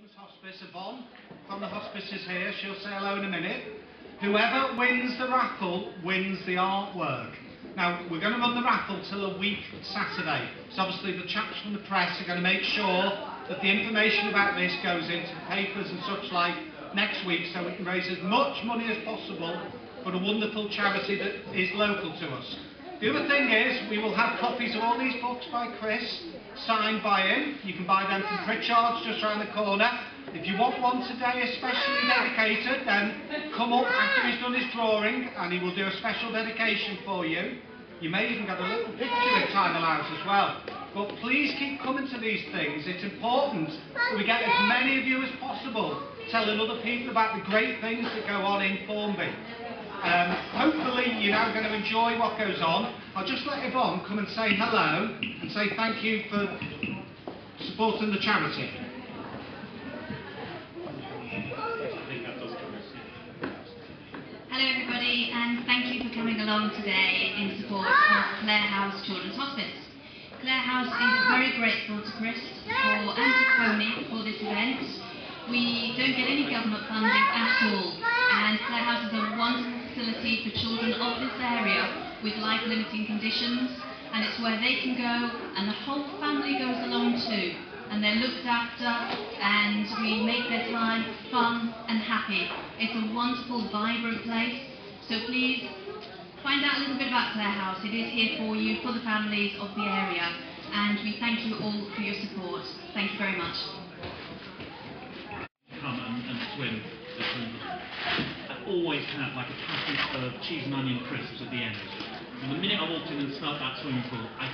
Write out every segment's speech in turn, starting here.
Hospice, from the hospice is here. She'll say hello in a minute. Whoever wins the raffle wins the artwork. Now, we're going to run the raffle till a week Saturday. So obviously the chaps from the press are going to make sure that the information about this goes into the papers and such like next week so we can raise as much money as possible for a wonderful charity that is local to us. The other thing is, we will have copies of all these books by Chris, signed by him. You can buy them from Pritchard's just around the corner. If you want one today especially dedicated, then come up after he's done his drawing and he will do a special dedication for you. You may even get a little picture if time allows as well. But please keep coming to these things. It's important that we get as many of you as possible telling other people about the great things that go on in Formby. Um, hopefully you're now going to enjoy what goes on. I'll just let Yvonne come and say hello and say thank you for supporting the charity. Hello everybody and thank you for coming along today in support of Clare House Children's Hospice. Clare House is very grateful to Chris for, and to Tony for this event. We don't get any government funding at all and Clare House is a wonderful facility for children of this area with life-limiting conditions and it's where they can go and the whole family goes along too and they're looked after and we make their time fun and happy. It's a wonderful, vibrant place so please find out a little bit about Clare House. It is here for you, for the families of the area and we thank you all for your support. Thank you very much. come and, and swim always had like a packet of cheese and onion crisps at the end. And the minute I walked in and smelt that swimming pool, I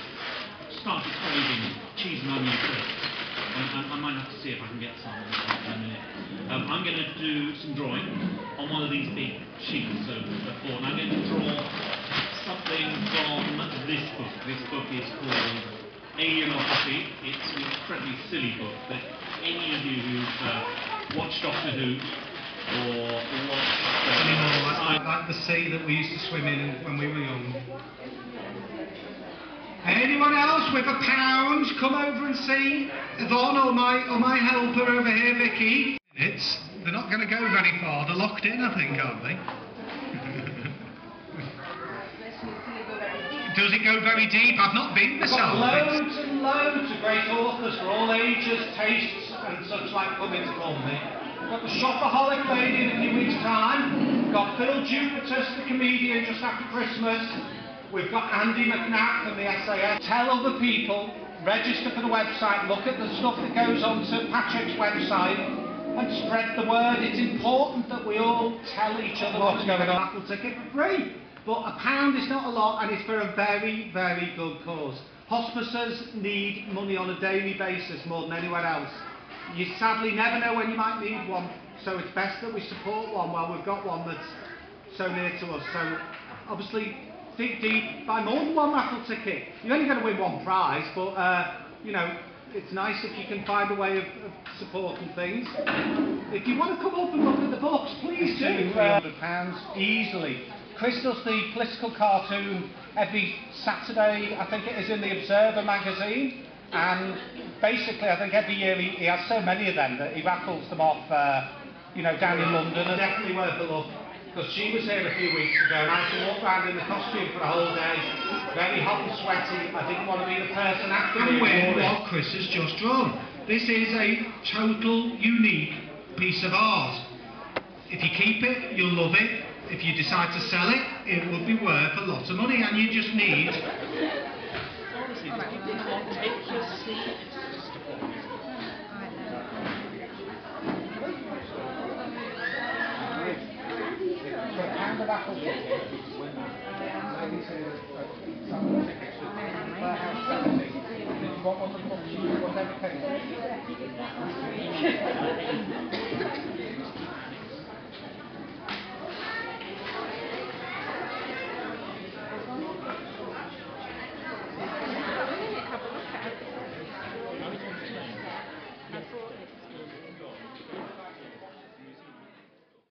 started craving cheese and onion crisps. And I, I might have to see if I can get some in a minute. Um, I'm going to do some drawing on one of these big sheets of, board. And I'm going to draw something from this book. This book is called Alienography. It's an incredibly silly book, but any of you who've uh, watched Doctor Who or Anymore, uh, like, like the sea that we used to swim in when we were young. Anyone else with a pound, come over and see Yvonne or my, or my helper over here, Vicky. It's, they're not going to go very far. They're locked in, I think, aren't they? Does it go very deep? I've not been got myself. It's- loads and loads of great authors for all ages, tastes and such like coming to Formby. Got the Shopaholic lady in a few weeks' time. Got Phil Jupitus, the comedian, just after Christmas. We've got Andy McNab from the SAS. Tell other people, register for the website, look at the stuff that goes on to Pritchard's website and spread the word. It's important that we all tell each other what's going on. Apple ticket for free. But a pound is not a lot and it's for a very, very good cause. Hospices need money on a daily basis more than anywhere else. You sadly never know when you might need one, so it's best that we support one while we've got one that's so near to us. So obviously, dig deep, buy more than one raffle ticket. You're only going to win one prize, but uh, you know, it's nice if you can find a way of, of supporting things. If you want to come up and look at the books, please do. £300 easily. Does the political cartoon every Saturday, I think it is in the Observer magazine. And basically, I think every year he, he has so many of them that he raffles them off, uh, you know, down in London. And definitely worth a look. Because she was here a few weeks ago and I had to walk around in the costume for a whole day. Very hot and sweaty. I didn't want to be the person after and me. win wore it. what Chris has just drawn. This is a total unique piece of art. If you keep it, you'll love it. If you decide to sell it, it will be worth a lot of money, and you just need. honestly, if you did not take your seat, For a pound of apple ticket, maybe to some tickets with Clare House Charity. If you want of the